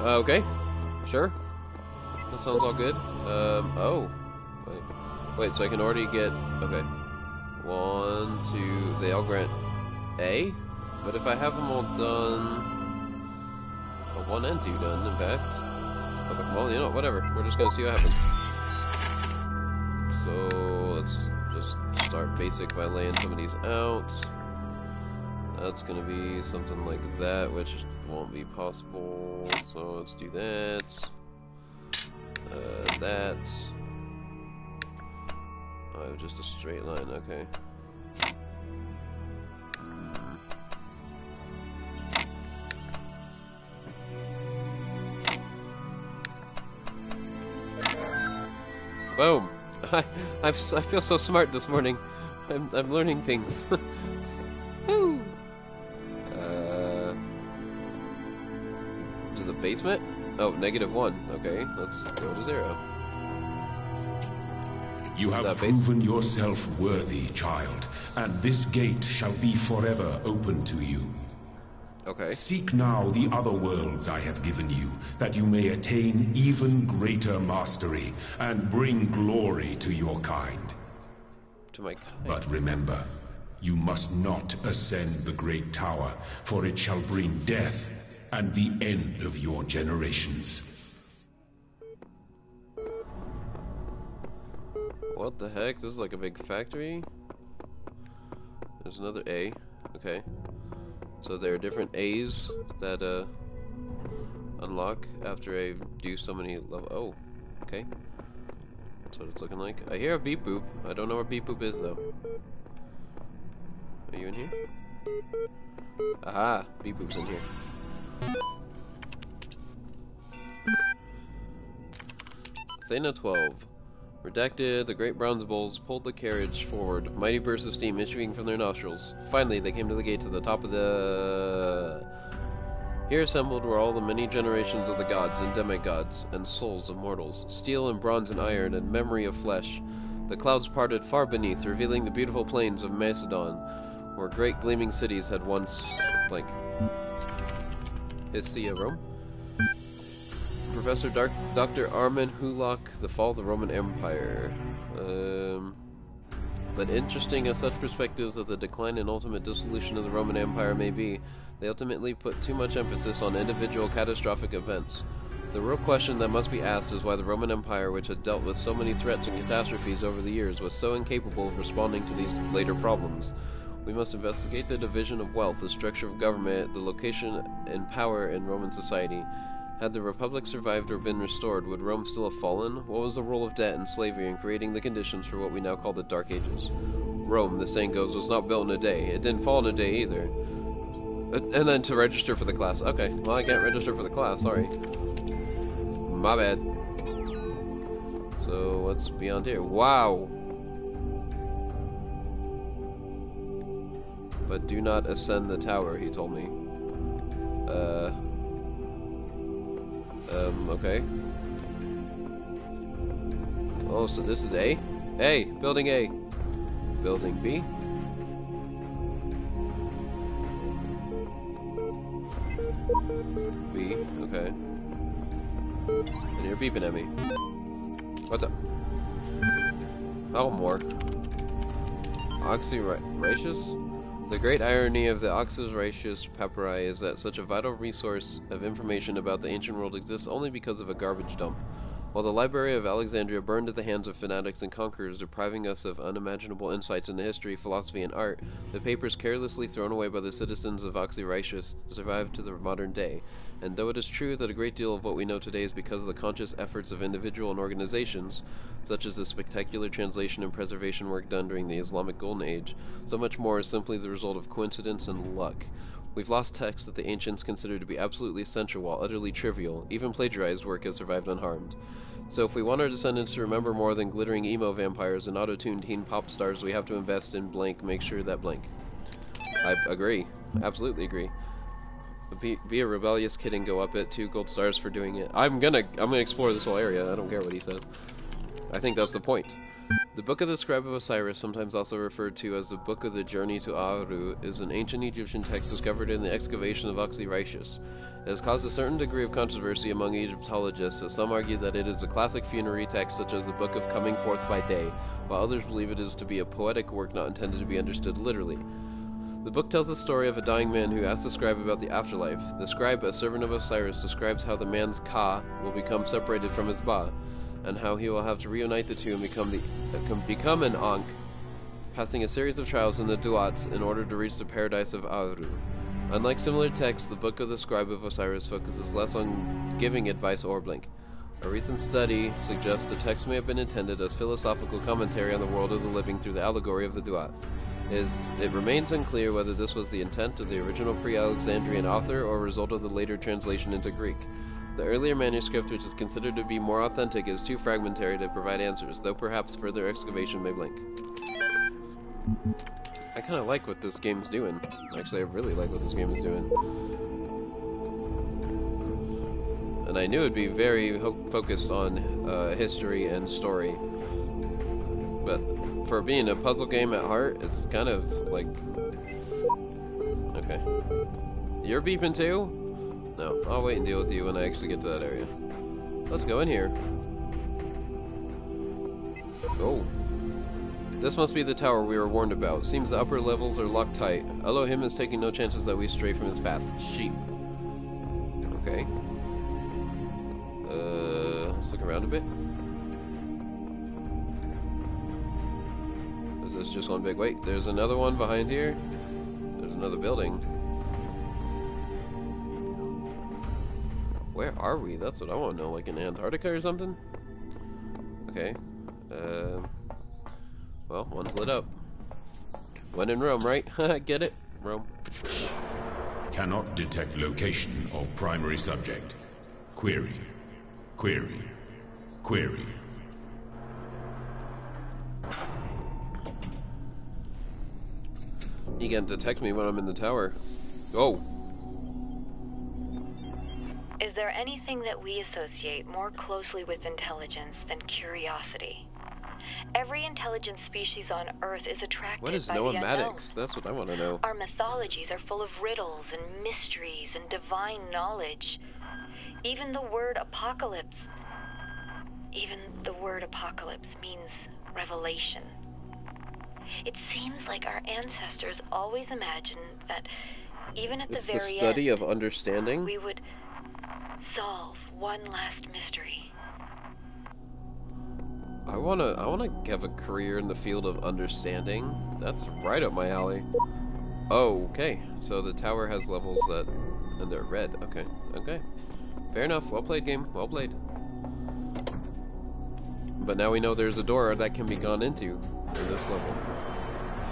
Uh, okay, sure. That sounds all good. Um, oh. Wait. Wait, so I can already get... Okay. One, two... They all grant A? But if I have them all done... Well, one and two done, in fact. Okay, well, you know, whatever. We're just gonna see what happens. So, let's just start basic by laying some of these out. That's gonna be something like that, which won't be possible. So let's do that. Uh, that. Oh, just a straight line, okay. Boom! I, I've, I feel so smart this morning. I'm, I'm learning things. basement? Oh, negative one. Okay, let's go to zero. You have That proven yourself worthy, child, and this gate shall be forever open to you. Okay. Seek now the other worlds I have given you, that you may attain even greater mastery and bring glory to your kind. To my kind. But remember, you must not ascend the great tower, for it shall bring death and the end of your generations. What the heck? This is like a big factory? There's another A. Okay. So there are different A's that uh unlock after I do so many level. Oh, okay. That's what it's looking like. I hear a beep boop. I don't know where beep boop is though. Are you in here? Aha! Beep boop's in here. Thena 12. Redacted, the great bronze bulls pulled the carriage forward, mighty bursts of steam issuing from their nostrils. Finally, they came to the gates at the top of the... Here assembled were all the many generations of the gods and demigods, and souls of mortals, steel and bronze and iron, and memory of flesh. The clouds parted far beneath, revealing the beautiful plains of Macedon, where great gleaming cities had once... blank. Hestia, Rome? Professor Dark, Dr. Armin Hulock, The Fall of the Roman Empire. Um, but interesting as such perspectives of the decline and ultimate dissolution of the Roman Empire may be, they ultimately put too much emphasis on individual catastrophic events. The real question that must be asked is why the Roman Empire, which had dealt with so many threats and catastrophes over the years, was so incapable of responding to these later problems. We must investigate the division of wealth, the structure of government, the location and power in Roman society. Had the Republic survived or been restored, would Rome still have fallen? What was the role of debt and slavery in creating the conditions for what we now call the Dark Ages? Rome, the saying goes, was not built in a day. It didn't fall in a day either. Uh, And then to register for the class. Okay, well I can't register for the class, sorry. My bad. So what's beyond here? Wow! But do not ascend the tower, he told me. Uh... Um, okay. Oh, so this is A? A! Building A! Building B? B, okay. And you're beeping at me. What's up? Oh, more. Oxyratius? The great irony of the Oxus Oxyratius papyri is that such a vital resource of information about the ancient world exists only because of a garbage dump. While the Library of Alexandria burned at the hands of fanatics and conquerors, depriving us of unimaginable insights into history, philosophy, and art, the papers carelessly thrown away by the citizens of Oxyratius survived to the modern day. And though it is true that a great deal of what we know today is because of the conscious efforts of individual and organizations, such as the spectacular translation and preservation work done during the Islamic Golden Age, so much more is simply the result of coincidence and luck. We've lost texts that the ancients considered to be absolutely essential while utterly trivial. Even plagiarized work has survived unharmed. So if we want our descendants to remember more than glittering emo vampires and auto-tuned teen pop stars, we have to invest in blank, make sure that blank. I agree. Absolutely agree. Be, be a rebellious kid and go up at two gold stars for doing it. I'm gonna I'm gonna explore this whole area. I don't care what he says. I think that's the point. The Book of the Scribe of Osiris, sometimes also referred to as the Book of the Journey to Aaru, is an ancient Egyptian text discovered in the excavation of Oxyrhynchus. It has caused a certain degree of controversy among Egyptologists, as some argue that it is a classic funerary text such as the Book of Coming Forth by Day, while others believe it is to be a poetic work not intended to be understood literally. The book tells the story of a dying man who asks the scribe about the afterlife. The scribe, a servant of Osiris, describes how the man's ka will become separated from his ba, and how he will have to reunite the two and become the uh, become an ankh, passing a series of trials in the duats in order to reach the paradise of Aaru. Unlike similar texts, the Book of the Scribe of Osiris focuses less on giving advice or blink. A recent study suggests the text may have been intended as philosophical commentary on the world of the living through the allegory of the duat. Is, it remains unclear whether this was the intent of the original pre-Alexandrian author or a result of the later translation into Greek. The earlier manuscript, which is considered to be more authentic, is too fragmentary to provide answers, though perhaps further excavation may blink. I kind of like what this game's doing. Actually, I really like what this game is doing. And I knew it'd be very focused on uh, history and story. But for being a puzzle game at heart, it's kind of like... Okay. You're beeping too? No, I'll wait and deal with you when I actually get to that area. Let's go in here. Oh. This must be the tower we were warned about. Seems the upper levels are locked tight. Elohim is taking no chances that we stray from his path. Sheep. Okay. Uh, let's look around a bit. This just one big... Wait, there's another one behind here. There's another building. Where are we? That's what I want to know. Like in Antarctica or something? Okay. Uh... Well, one's lit up. When in Rome, right? Get it? Rome. Cannot detect location of primary subject. Query. Query. Query. You can detect me when I'm in the tower. Oh. Is there anything that we associate more closely with intelligence than curiosity? Every intelligent species on Earth is attracted what is by noematics? That's what I want to know. Our mythologies are full of riddles and mysteries and divine knowledge. Even the word apocalypse, even the word apocalypse means revelation. It seems like our ancestors always imagined that even at it's the very the study end, of understanding. we would solve one last mystery. I wanna I wanna have a career in the field of understanding. That's right up my alley. Oh, okay. So the tower has levels that and they're red. Okay. Okay. Fair enough. Well played game. Well played. But now we know there's a door that can be gone into in this level.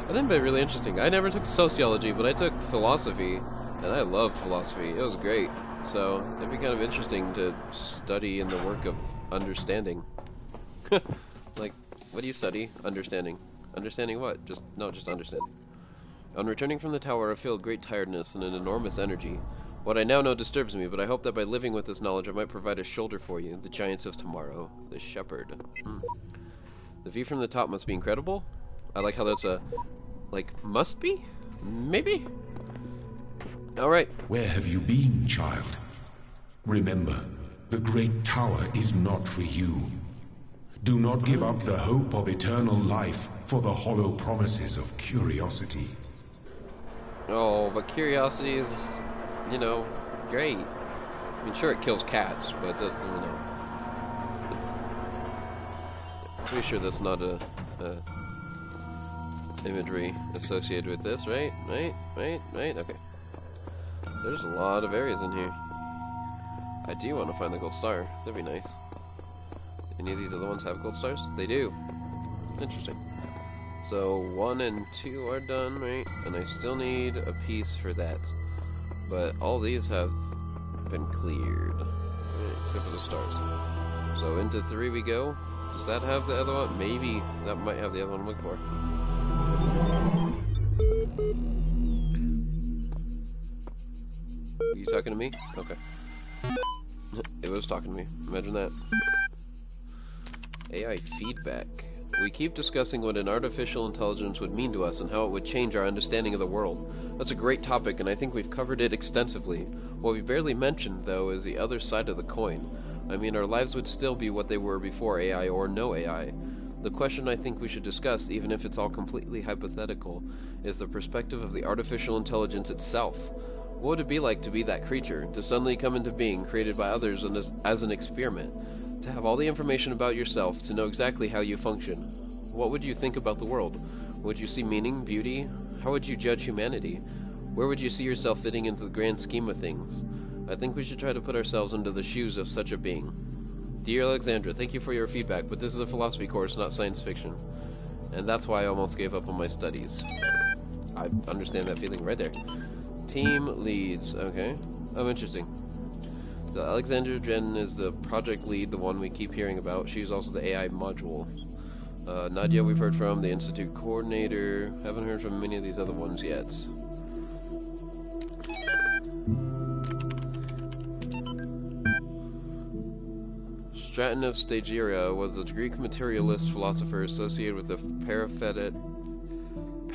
I think it'd be really interesting. I never took sociology, but I took philosophy, and I loved philosophy. It was great. So it'd be kind of interesting to study in the work of understanding. like, what do you study? Understanding. Understanding what? Just no, just understand. On returning from the tower, I feel great tiredness and an enormous energy. What I now know disturbs me, but I hope that by living with this knowledge I might provide a shoulder for you, the giants of tomorrow, the shepherd. Hmm. The view from the top must be incredible. I like how that's a, like, must be? Maybe? Alright. Where have you been, child? Remember, the great tower is not for you. Do not give up the hope of eternal life for the hollow promises of curiosity. Oh, but curiosity is, you know, great. I mean, sure, it kills cats, but that's, you know. Pretty sure that's not a, a imagery associated with this, right? Right? Right? Right? Okay. There's a lot of areas in here. I do want to find the gold star. That'd be nice. Any of these other ones have gold stars? They do. Interesting. So one and two are done, right? And I still need a piece for that. But all these have been cleared. Right, except for the stars. So into three we go. Does that have the other one? Maybe that might have the other one I'm looking for. Are you talking to me? Okay. it was talking to me. Imagine that. AI feedback. We keep discussing what an artificial intelligence would mean to us and how it would change our understanding of the world. That's a great topic, and I think we've covered it extensively. What we barely mentioned, though, is the other side of the coin. I mean, our lives would still be what they were before AI or no AI. The question I think we should discuss, even if it's all completely hypothetical, is the perspective of the artificial intelligence itself. What would it be like to be that creature, to suddenly come into being, created by others as, as an experiment? To have all the information about yourself, to know exactly how you function. What would you think about the world? Would you see meaning, beauty? How would you judge humanity? Where would you see yourself fitting into the grand scheme of things? I think we should try to put ourselves into the shoes of such a being. Dear Alexandra, thank you for your feedback, but this is a philosophy course, not science fiction. And that's why I almost gave up on my studies. I understand that feeling right there. Team leads, okay. Oh, interesting. So Alexandra Jen is the project lead, the one we keep hearing about. She's also the AI module. Uh, Nadia we've heard from, the institute coordinator. Haven't heard from many of these other ones yet. Straton of Stagira was a Greek materialist philosopher associated with the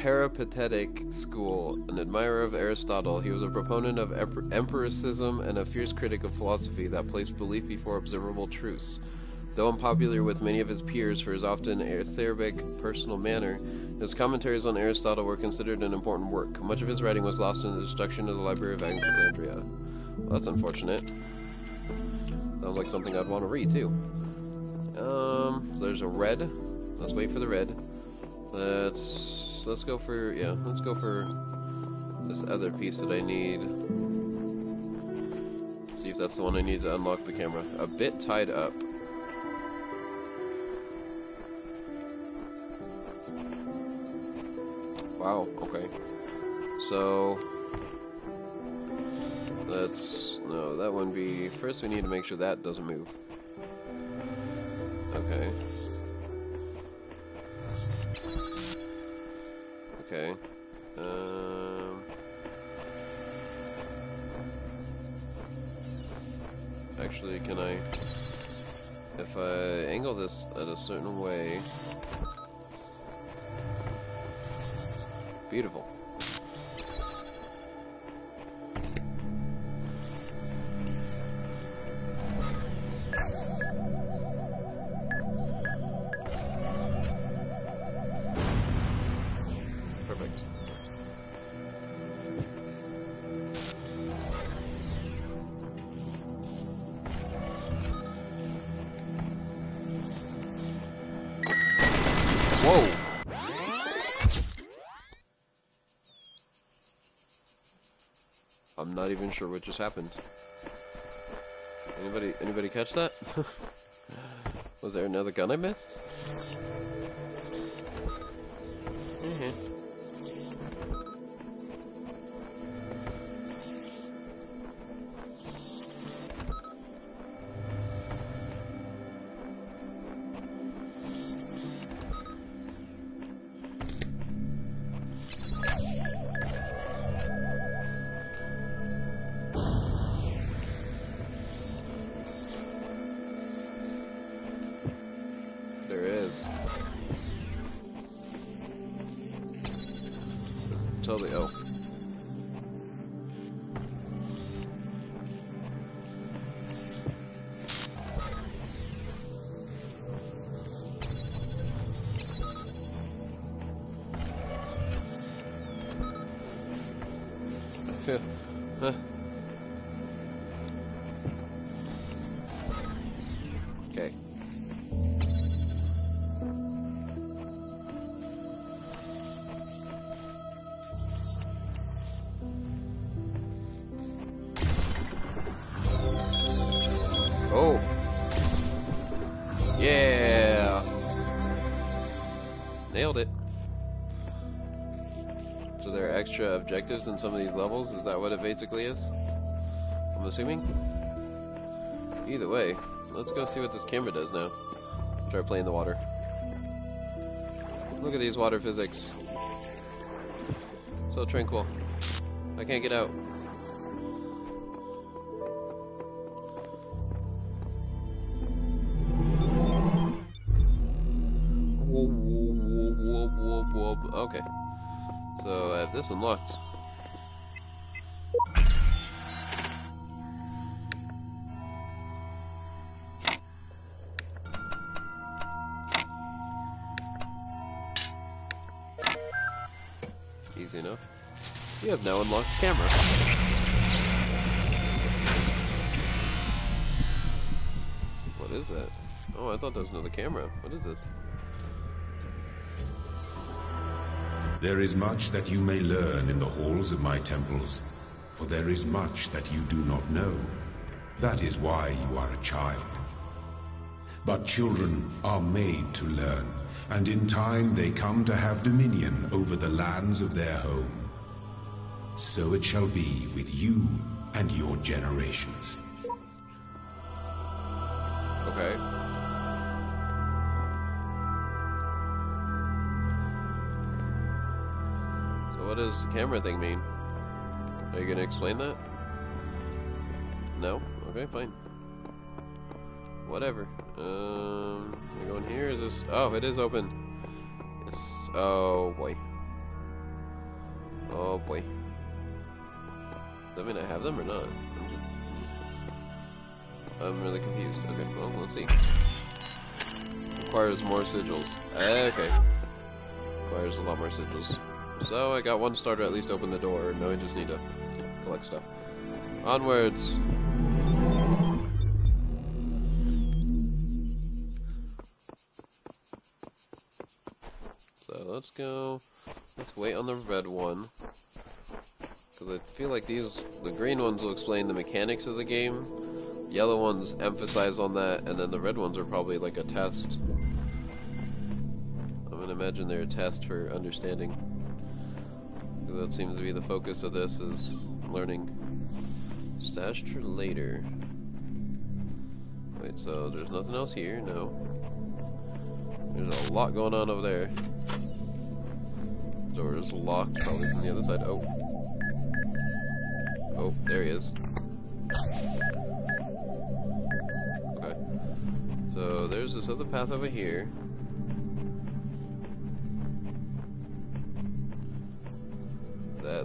peripatetic school, an admirer of Aristotle, he was a proponent of empiricism and a fierce critic of philosophy that placed belief before observable truths. Though unpopular with many of his peers for his often acerbic personal manner, his commentaries on Aristotle were considered an important work. Much of his writing was lost in the destruction of the Library of Alexandria. Well, that's unfortunate. Sounds like something I'd want to read, too. Um, there's a red. Let's wait for the red. Let's let's go for, yeah, let's go for this other piece that I need. See if that's the one I need to unlock the camera. A bit tied up. Wow, okay. So, let's, no, that one be, first we need to make sure that doesn't move. Okay. Okay. Um, actually, can I... If I angle this at a certain way... Beautiful. Not even sure what just happened. Anybody anybody catch that? Was there another gun I missed? Mm -hmm. Objectives in some of these levels? Is that what it basically is? I'm assuming? Either way, let's go see what this camera does now. Try playing the water. Look at these water physics. So tranquil. I can't get out. This. Easy enough. You have now unlocked camera. What is that? Oh, I thought there was another camera. What is this? There is much that you may learn in the halls of my temples, for there is much that you do not know. That is why you are a child. But children are made to learn, and in time they come to have dominion over the lands of their home. So it shall be with you and your generations. Okay. Does the camera thing mean? Are you gonna explain that? No? Okay, fine. Whatever. Um, we go in here? Is this? Oh, it is open. Yes. Oh boy. Oh boy. Does that mean I have them or not? I'm, I'm really confused. Okay, well, let's see. Requires more sigils. Okay. Requires a lot more sigils. So I got one star to at least open the door. Now I just need to collect stuff. Onwards. So let's go. Let's wait on the red one. Because I feel like these, the green ones will explain the mechanics of the game. Yellow ones emphasize on that, and then the red ones are probably like a test. I'm gonna imagine they're a test for understanding. That seems to be the focus of this, is learning. Stashed for later. Wait, so there's nothing else here? No. There's a lot going on over there. Door is locked, probably from the other side. Oh. Oh, there he is. Okay. So there's this other path over here.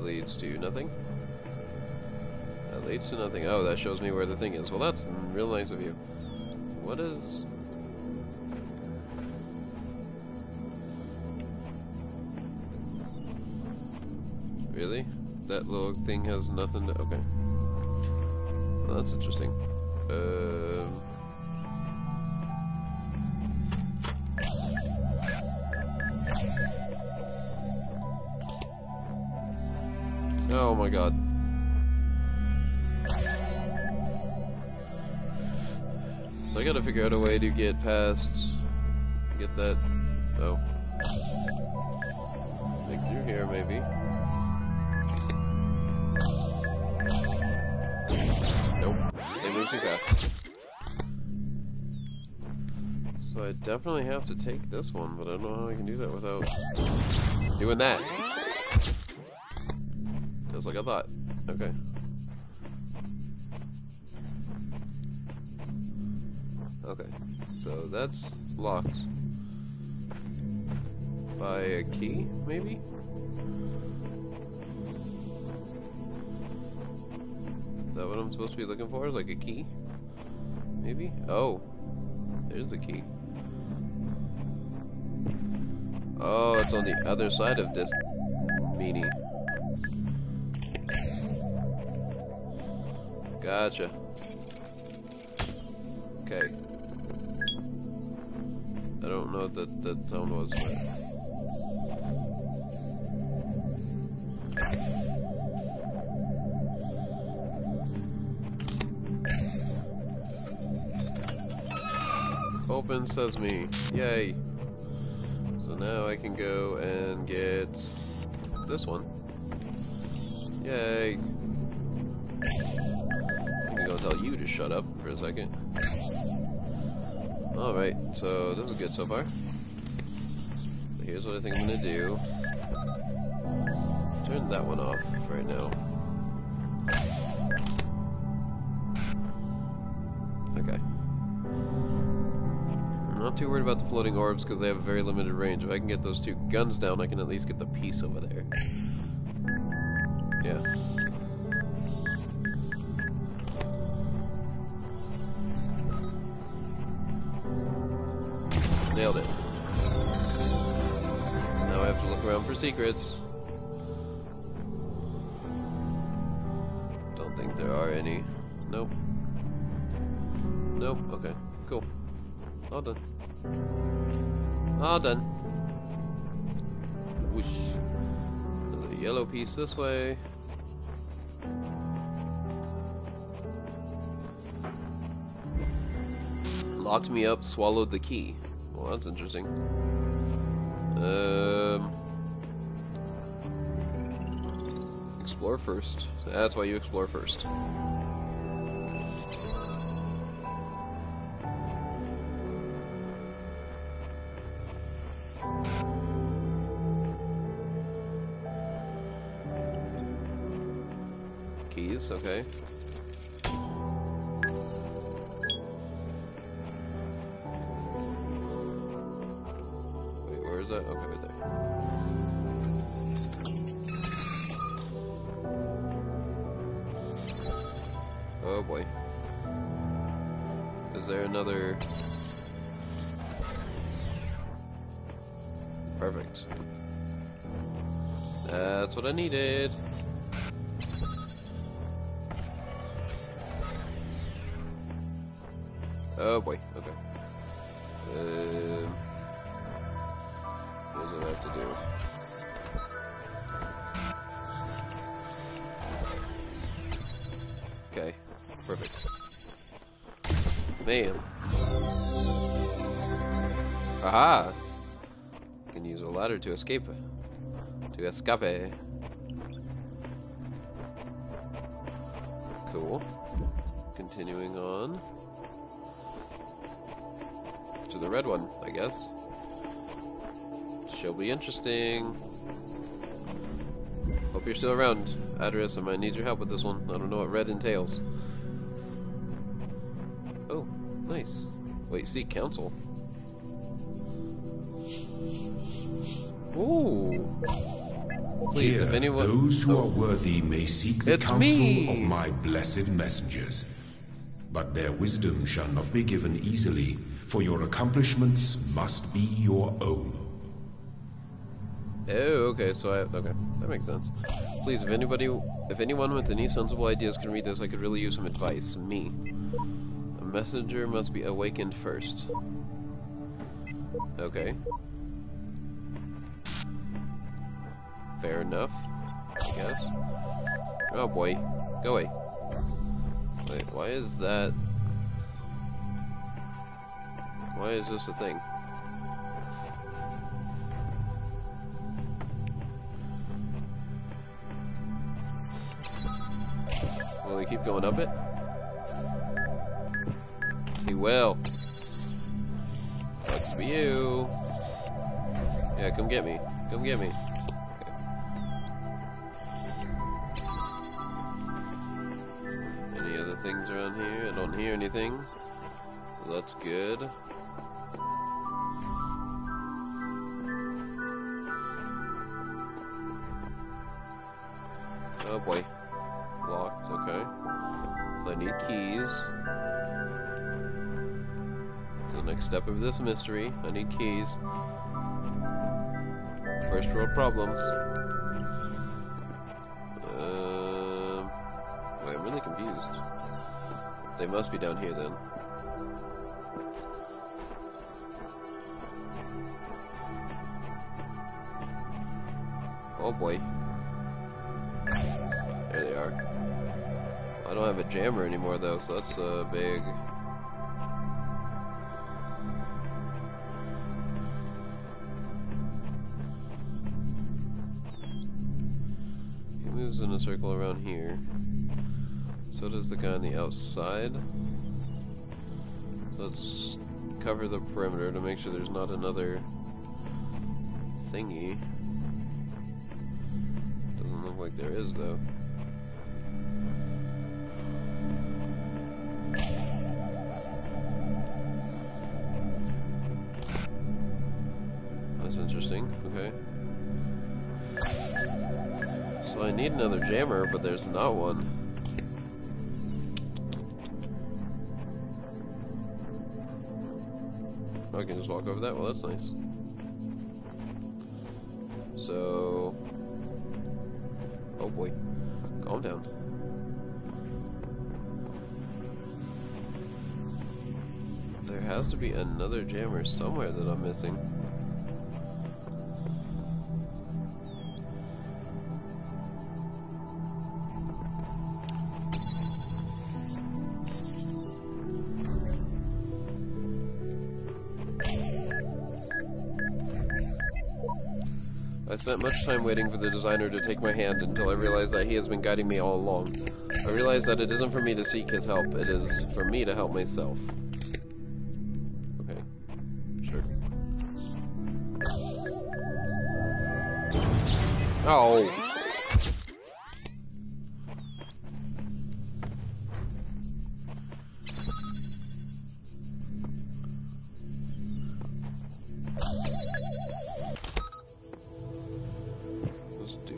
Leads to nothing. That leads to nothing. Oh, that shows me where the thing is. Well, that's real nice of you. What is... Really? That little thing has nothing to... Okay. Well, that's interesting. Um... So figure out a way to get past... Get that... Oh. Make through here, maybe. Nope. They move too fast. So I definitely have to take this one, but I don't know how I can do that without doing that. Just like I thought. Okay. Okay. So that's locked. By a key, maybe? Is that what I'm supposed to be looking for? Like a key? Maybe? Oh. There's the key. Oh, it's on the other side of this meanie. Gotcha. Okay. I don't know what that, that sound was, but... Open sesame. Yay. So now I can go and get this one. Yay. I'm gonna go tell you to shut up for a second. Alright, so this is good so far. Here's what I think I'm gonna do. Turn that one off right now. Okay. I'm not too worried about the floating orbs because they have a very limited range. If I can get those two guns down, I can at least get the piece over there. Yeah. Nailed it. Now I have to look around for secrets. Don't think there are any. Nope. Nope, okay. Cool. All done. All done. Whoosh. There's a yellow piece this way. Locked me up, swallowed the key. Well, that's interesting. Um, explore first. That's why you explore first. Keys, okay. Another... Perfect. That's what I needed. Escape. To escape. Cool. Continuing on to the red one, I guess. She'll be interesting. Hope you're still around, Adris. I might need your help with this one. I don't know what red entails. Oh, nice. Wait, see, council. Ooh. Please, Here, if anyone. those who oh. are worthy may seek the It's counsel me. of my blessed messengers. But their wisdom shall not be given easily, for your accomplishments must be your own. Oh, okay, so I okay, that makes sense. Please, if anybody, if anyone with any sensible ideas can read this, I could really use some advice. Me. A messenger must be awakened first. Okay. Fair enough, I guess. Oh boy, go away. Wait, why is that? Why is this a thing? Will he keep going up it? He will. Sucks for you. Yeah, come get me. Come get me. Things around here? I don't hear anything. So that's good. Oh boy. Locked, okay. So I need keys. So the next step of this mystery, I need keys. First world problems. Um, wait, I'm really confused. They must be down here then. Oh boy. There they are. I don't have a jammer anymore though, so that's uh, big. He moves in a circle around here side. Let's cover the perimeter to make sure there's not another thingy. Doesn't look like there is, though. That's interesting. Okay. So I need another jammer, but there's not one. I can just walk over that? Well, that's nice. So... Oh boy. Calm down. There has to be another jammer somewhere that I'm missing. I spent much time waiting for the designer to take my hand until I realized that he has been guiding me all along. I realized that it isn't for me to seek his help, it is for me to help myself.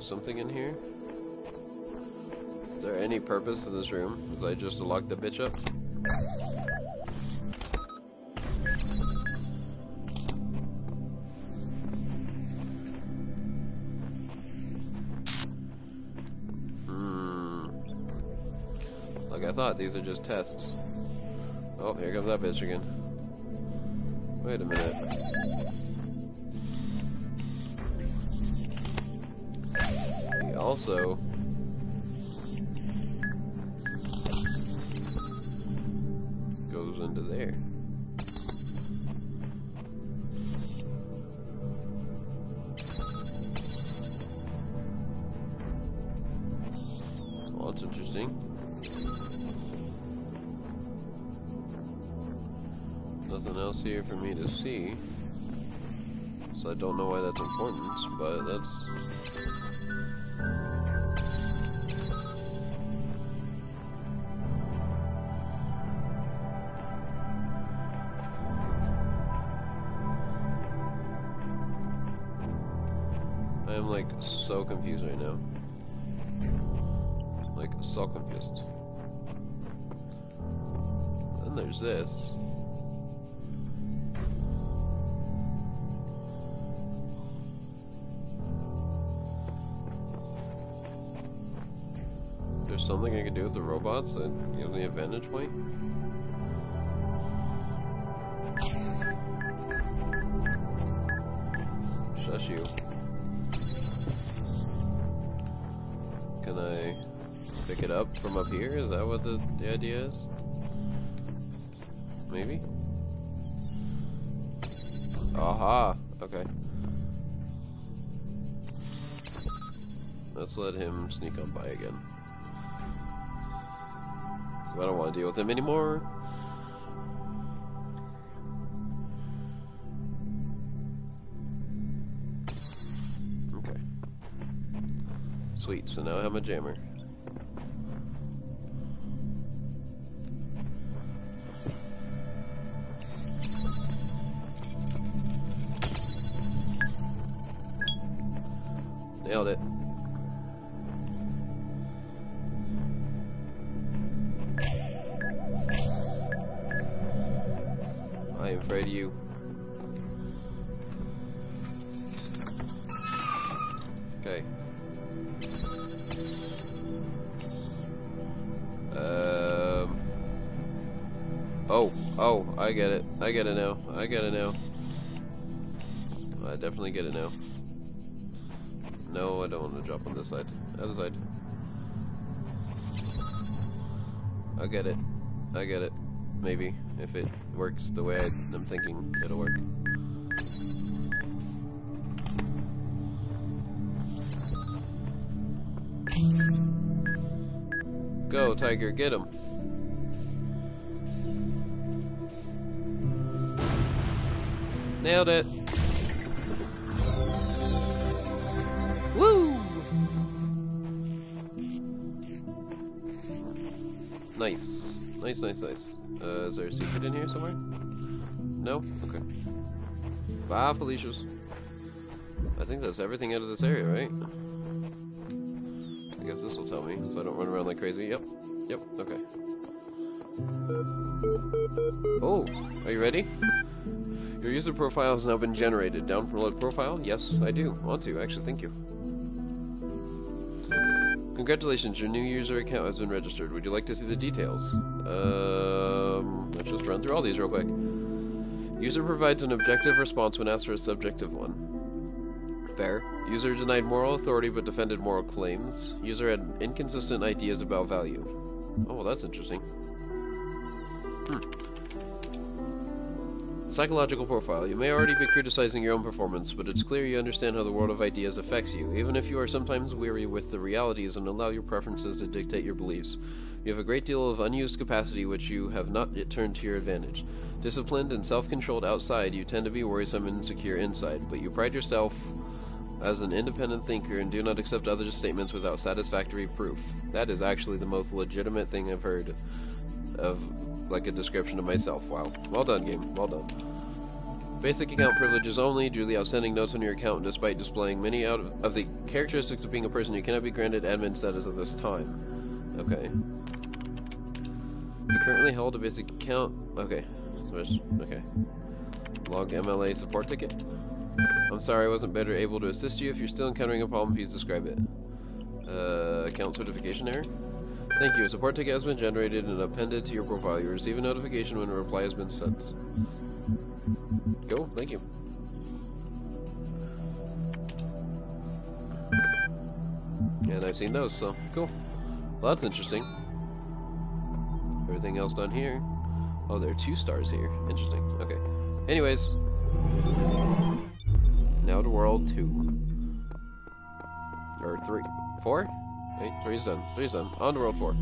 Something in here. Is there any purpose to this room? Did I just to lock the bitch up? Hmm. Like I thought, these are just tests. Oh, here comes that bitch again. Wait a minute. He confused right now. Like so confused. Then there's this. There's something I can do with the robots uh, that gives me a vantage point? Shush you. Up from up here? Is that what the, the idea is? Maybe? Aha! Okay. Let's let him sneak on by again. I don't want to deal with him anymore. Okay. Sweet, so now I have my jammer. Afraid of you. Okay. Um. Oh, oh, I get it. I get it now. I get it now. I definitely get it now. No, I don't want to drop on this side. Other side. I get it. I get it. Maybe. If it works the way I'm thinking it'll work. Go, Tiger, get him. Nailed it. Nice, nice. Uh, is there a secret in here somewhere? No? Okay. Bye, Felicia's. I think that's everything out of this area, right? I guess this will tell me, so I don't run around like crazy. Yep. Yep, okay. Oh, are you ready? Your user profile has now been generated. Download profile? Yes, I do. Want to, actually, thank you. Congratulations, your new user account has been registered. Would you like to see the details? Um, let's just run through all these real quick. User provides an objective response when asked for a subjective one. Fair. User denied moral authority but defended moral claims. User had inconsistent ideas about value. Oh, well, that's interesting. Hmm. Psychological profile. You may already be criticizing your own performance, but it's clear you understand how the world of ideas affects you, even if you are sometimes weary with the realities and allow your preferences to dictate your beliefs. You have a great deal of unused capacity which you have not yet turned to your advantage. Disciplined and self-controlled outside, you tend to be worrisome and insecure inside, but you pride yourself as an independent thinker and do not accept others' statements without satisfactory proof. That is actually the most legitimate thing I've heard of like a description of myself. Wow. Well done, game. Well done. Basic account privileges only. The outstanding notes on your account despite displaying many out of, of the characteristics of being a person. You cannot be granted admin status at this time. Okay. You currently hold a basic account. Okay. Okay. Log MLA support ticket. I'm sorry I wasn't better able to assist you. If you're still encountering a problem, please describe it. Uh, account certification error. Thank you. A support ticket has been generated and appended to your profile. You receive a notification when a reply has been sent. Go. Thank you. And I've seen those, so cool. Well, that's interesting. Everything else done here. Oh, there are two stars here. Interesting. Okay. Anyways. Now to world two. Or three. Four? Wait, three's done. Three's done. On to world four.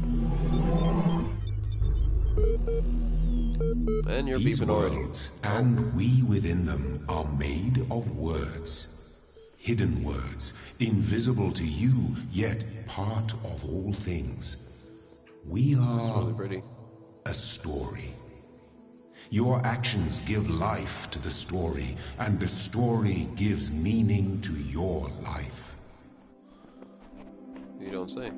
And you're These beeping already. worlds, and we within them, are made of words. Hidden words, invisible to you, yet part of all things. We are Really a story. Your actions give life to the story, and the story gives meaning to your life. You don't say.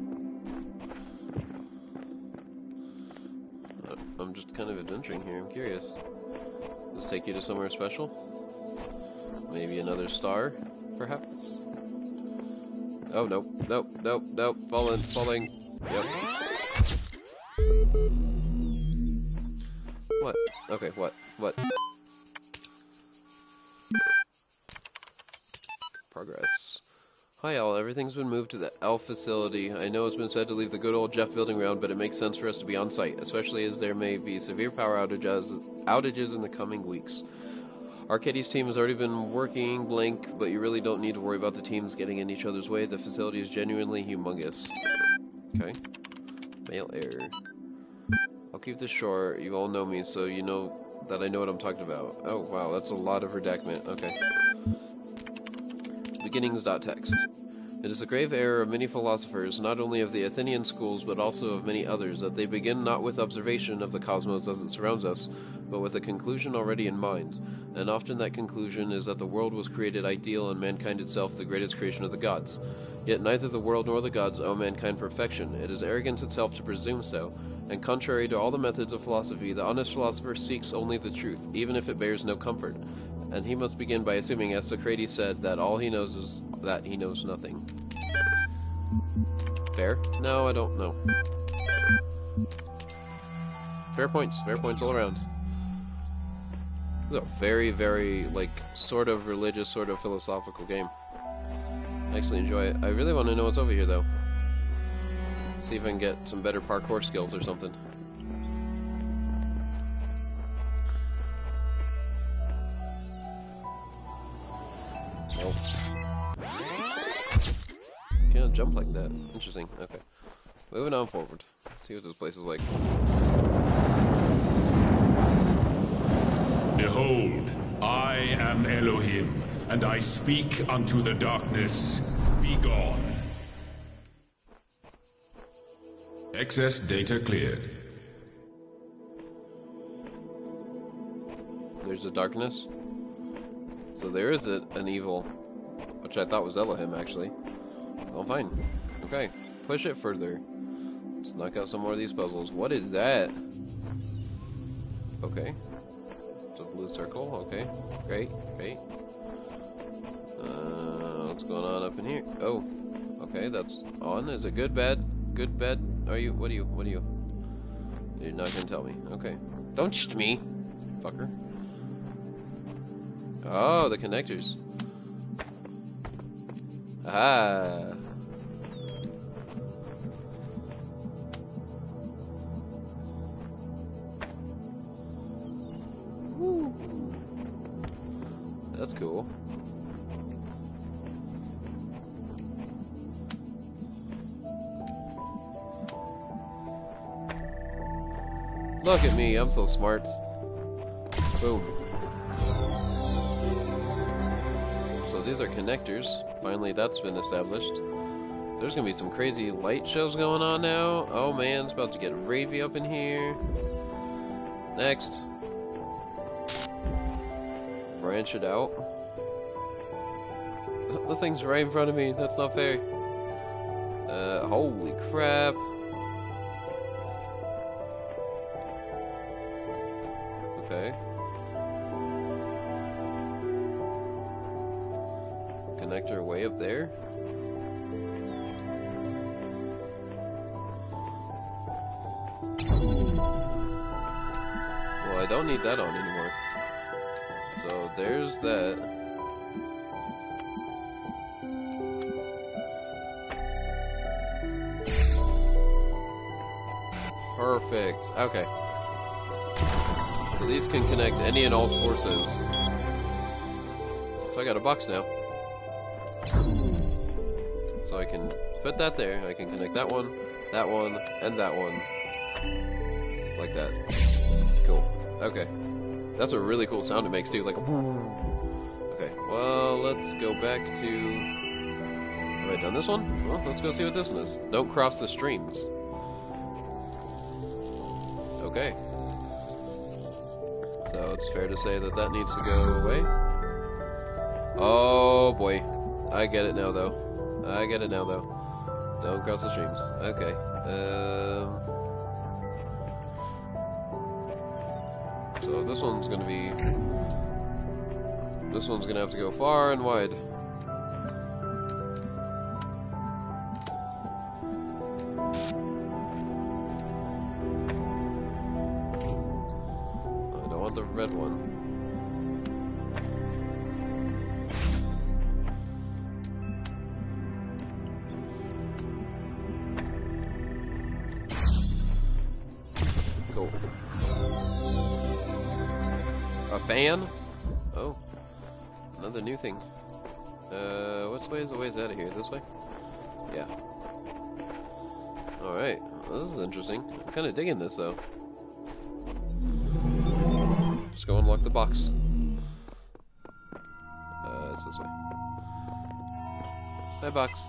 I'm just kind of adventuring here. I'm curious. Does this take you to somewhere special? Maybe another star, perhaps? Oh, nope, nope, nope, nope. Falling, falling. Yep. What? Okay, what? What? Progress. Hi all, everything's been moved to the L facility. I know it's been said to leave the good old Jeff building ground, but it makes sense for us to be on site, especially as there may be severe power outages, outages in the coming weeks. Arcades team has already been working blank, but you really don't need to worry about the teams getting in each other's way. The facility is genuinely humongous. Okay. Mail error. I'll keep this short. You all know me, so you know that I know what I'm talking about. Oh, wow, that's a lot of redactment. Okay. Beginnings.txt. It is a grave error of many philosophers, not only of the Athenian schools, but also of many others, that they begin not with observation of the cosmos as it surrounds us, but with a conclusion already in mind. And often that conclusion is that the world was created ideal and mankind itself the greatest creation of the gods. Yet neither the world nor the gods owe mankind perfection. It is arrogance itself to presume so, and contrary to all the methods of philosophy, the honest philosopher seeks only the truth, even if it bears no comfort. And he must begin by assuming, as Socrates said, that all he knows is that he knows nothing. Fair? No, I don't know. Fair points. Fair points all around. This is a very, very, like, sort of religious, sort of philosophical game. I actually enjoy it. I really want to know what's over here, though. See if I can get some better parkour skills or something. Moving on forward. see what this place is like. Behold, I am Elohim, and I speak unto the darkness. Be gone. Excess data cleared. There's a darkness. So there is a, an evil, which I thought was Elohim, actually. Oh, fine. Okay. push it further. Knock out some more of these puzzles. What is that? Okay. It's a blue circle. Okay. Great. Great. Uh, what's going on up in here? Oh. Okay, that's on. Is it good, bad? Good, bad? Are you? What are you? What are you? You're not gonna tell me. Okay. Don't sh me, fucker. Oh, the connectors. Ah. Look at me, I'm so smart. Boom. So these are connectors. Finally, that's been established. There's gonna be some crazy light shows going on now. Oh man, it's about to get ravey up in here. Next. Branch it out. The thing's right in front of me. That's not fair. Uh, holy crap. That on anymore. So there's that. Perfect. Okay. So these can connect any and all sources. So I got a box now. So I can put that there. I can connect that one, that one, and that one. Like that. Cool. Okay. That's a really cool sound it makes too, like Okay, well, let's go back to... Have I done this one? Well, let's go see what this one is. Don't cross the streams. Okay. So it's fair to say that that needs to go away. Oh boy. I get it now though. I get it now though. Don't cross the streams. Okay. Um, so this one's gonna be... This one's gonna have to go far and wide. Fan? Oh. Another new thing. Uh, which way is the ways out of here? This way? Yeah. Alright. Well, this is interesting. I'm kind of digging this, though. Let's go unlock the box. Uh, it's this way. Hi, box.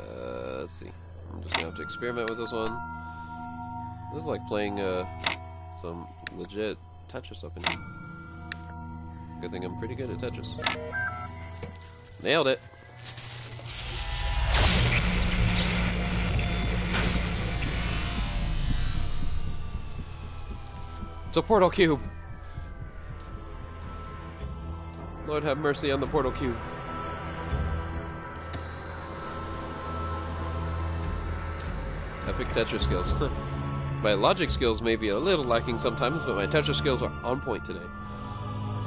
Uh, let's see. I'm just gonna have to experiment with this one. This is like playing uh, some legit Tetris up in here. Good thing I'm pretty good at Tetris. Nailed it! It's a portal cube! Lord have mercy on the portal cube. Epic Tetris skills. my logic skills may be a little lacking sometimes, but my Tetris skills are on point today.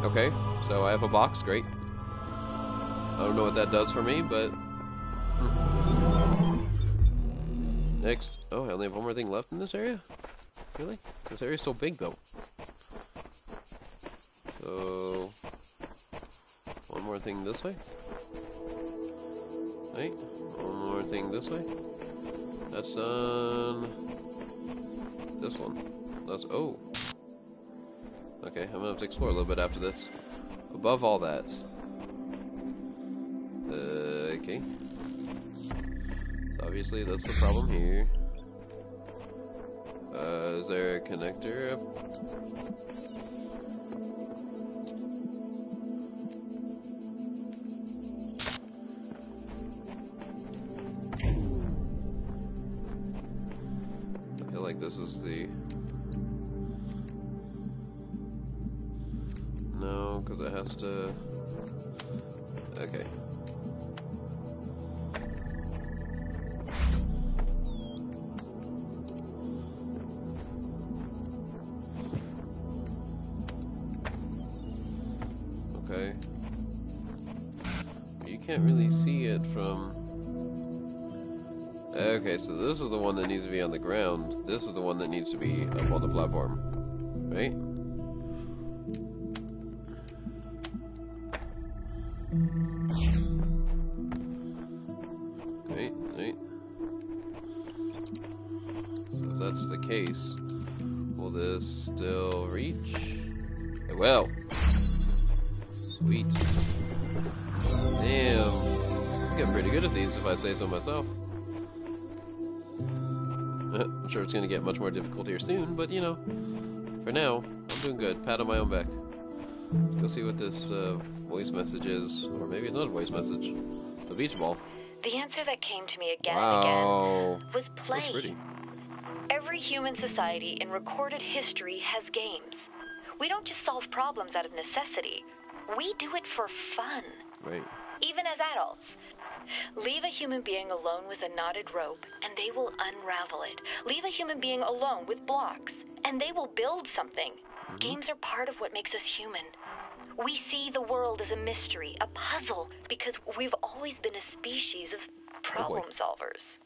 Okay, so I have a box, great. I don't know what that does for me, but... hmm. Next. Oh, I only have one more thing left in this area? Really? This area's so big, though. So... One more thing this way. Right? One more thing this way. That's done. This one. That's oh. Okay, I'm gonna have to explore a little bit after this. Above all that. Uh, okay. So obviously that's the problem here. Uh, is there a connector up? See it from... Okay, so this is the one that needs to be on the ground. This is the one that needs to be up on the platform. Right? Say so myself. I'm sure it's going to get much more difficult here soon, but you know, for now, I'm doing good. Pat on my own back. Let's go see what this uh, voice message is, or maybe it's not a voice message. The beach ball. The answer that came to me again wow. and again was play. Every human society in recorded history has games. We don't just solve problems out of necessity. We do it for fun, Right. even as adults. Leave a human being alone with a knotted rope, and they will unravel it. Leave a human being alone with blocks, and they will build something. Mm-hmm. Games are part of what makes us human. We see the world as a mystery, a puzzle, because we've always been a species of problem solvers.